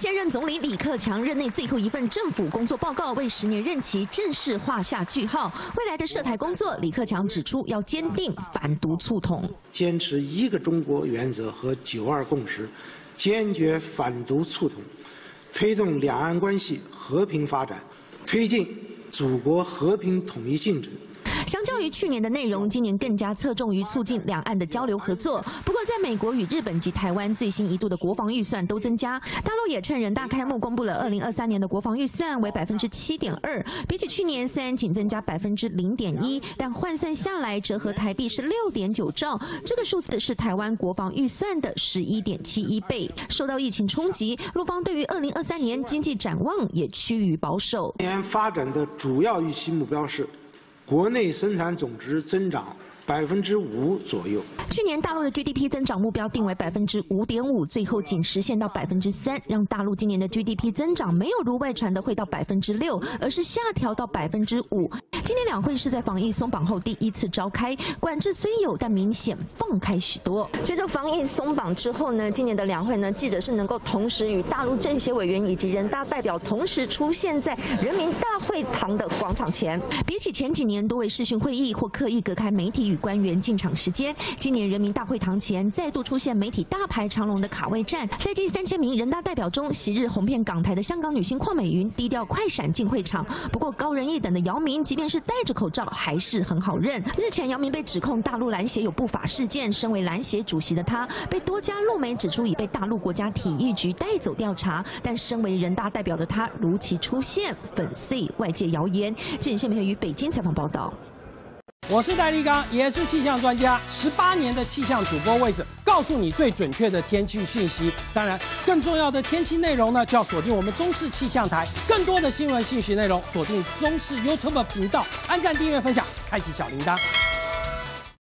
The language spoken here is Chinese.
现任总理李克强任内最后一份政府工作报告，为十年任期正式画下句号。未来的涉台工作，李克强指出要坚定反独促统，坚持一个中国原则和九二共识，坚决反独促统，推动两岸关系和平发展，推进祖国和平统一进程。相较于去年的内容，今年更加侧重于促进两岸的交流合作。不过，在美国与日本及台湾最新一度的国防预算都增加，大陆也趁人大开幕公布了二零二三年的国防预算为百分之七点二，比起去年虽然仅增加百分之零点一，但换算下来折合台币是六点九兆，这个数字是台湾国防预算的十一点七一倍。受到疫情冲击，陆方对于二零二三年经济展望也趋于保守。年发展的主要预期目标是。国内生产总值增长。百分之五左右。去年大陆的 GDP 增长目标定为百分之五点五，最后仅实现到百分之三，让大陆今年的 GDP 增长没有如外传的会到百分之六，而是下调到百分之五。今年两会是在防疫松绑后第一次召开，管制虽有，但明显放开许多。随着防疫松绑之后呢，今年的两会呢，记者是能够同时与大陆政协委员以及人大代表同时出现在人民大会堂的广场前。比起前几年多为视讯会议或刻意隔开媒体与官员进场时间，今年人民大会堂前再度出现媒体大排长龙的卡位战。在近三千名人大代表中，昔日红遍港台的香港女星邝美云低调快闪进会场。不过高人一等的姚明，即便是戴着口罩，还是很好认。日前姚明被指控大陆篮协有不法事件，身为篮协主席的他，被多家陆媒指出已被大陆国家体育局带走调查。但身为人大代表的他如期出现，粉碎外界谣言。记者谢明于北京采访报道。我是戴立刚，也是气象专家，十八年的气象主播位置，告诉你最准确的天气讯息。当然，更重要的天气内容呢，就要锁定我们中视气象台。更多的新闻信息内容，锁定中视 YouTube 频道，按赞、订阅、分享，开启小铃铛。